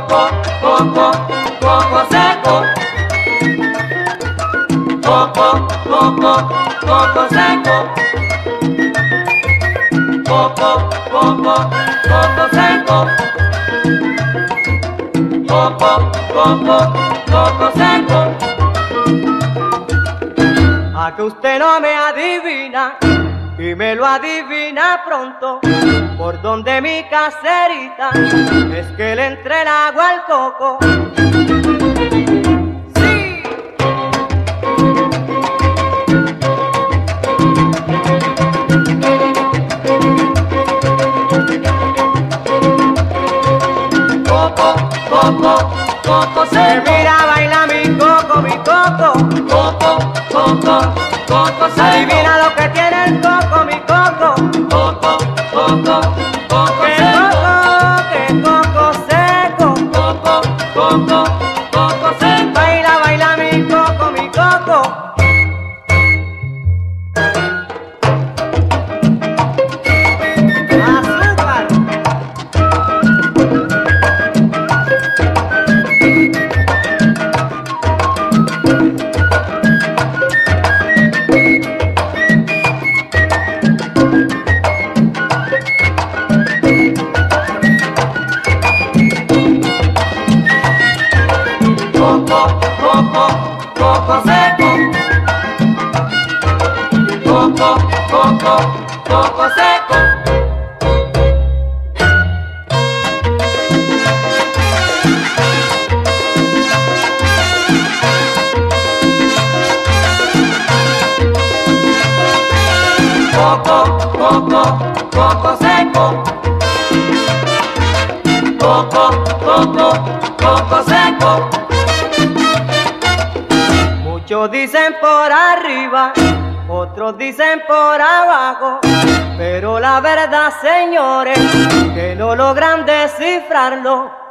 coco, coco seco. Coco, coco, coco seco. Coco, coco, coco seco. Coco, coco, coco seco. A que usted no me adivina y me lo adivina pronto. Por donde mi caserita es que le entre el agua al coco. Sí. Coco, coco, coco Se mira, baila mi coco, mi coco. Coco, coco, coco seco. Adivina coco, coco Que seco. coco, que coco seco. Coco, coco, coco seco. Baila, baila mi coco, mi coco. Coco, coco, seco. Coco, coco, coco seco. Coco, coco, coco seco. Coco, coco, coco seco. Muchos dicen por arriba, otros dicen por abajo, pero la verdad, señores, que no logran descifrarlo.